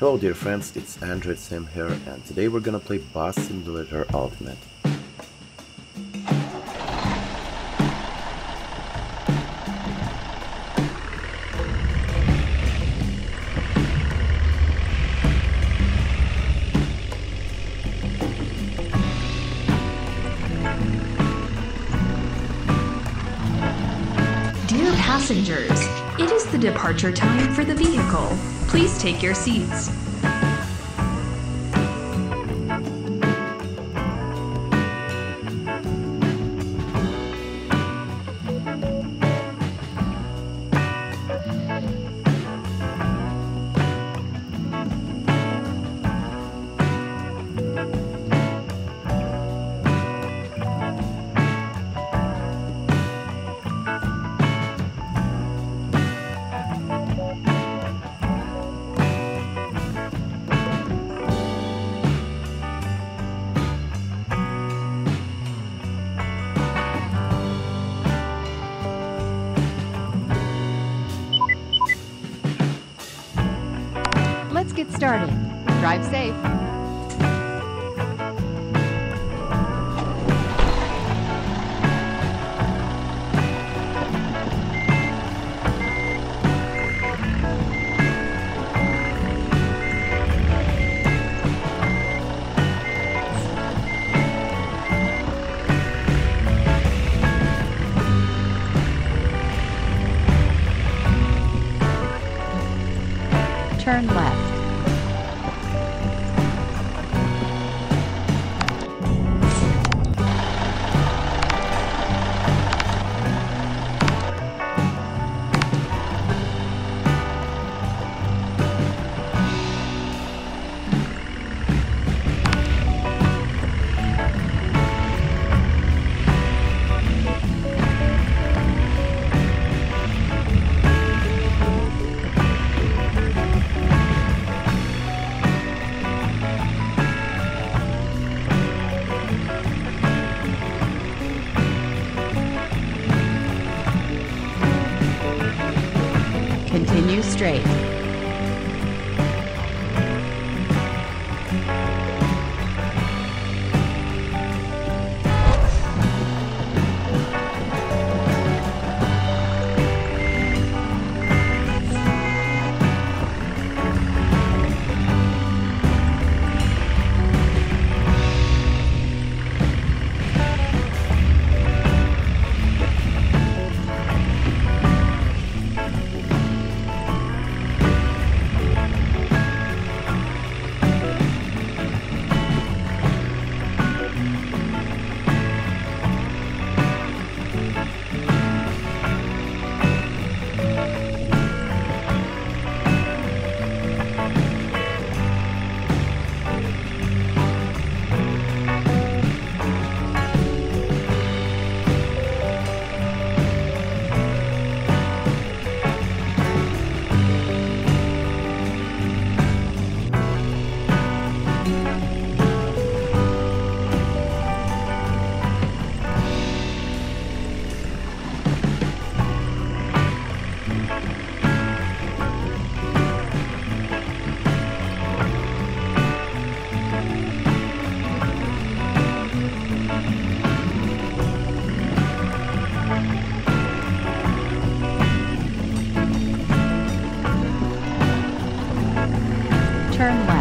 Hello dear friends, it's Android Sim here and today we're gonna play Bus Simulator Ultimate. Dear passengers, it is the departure time for the vehicle. Please take your seats. Started. Drive safe. Turn left. Continue straight. Turn left.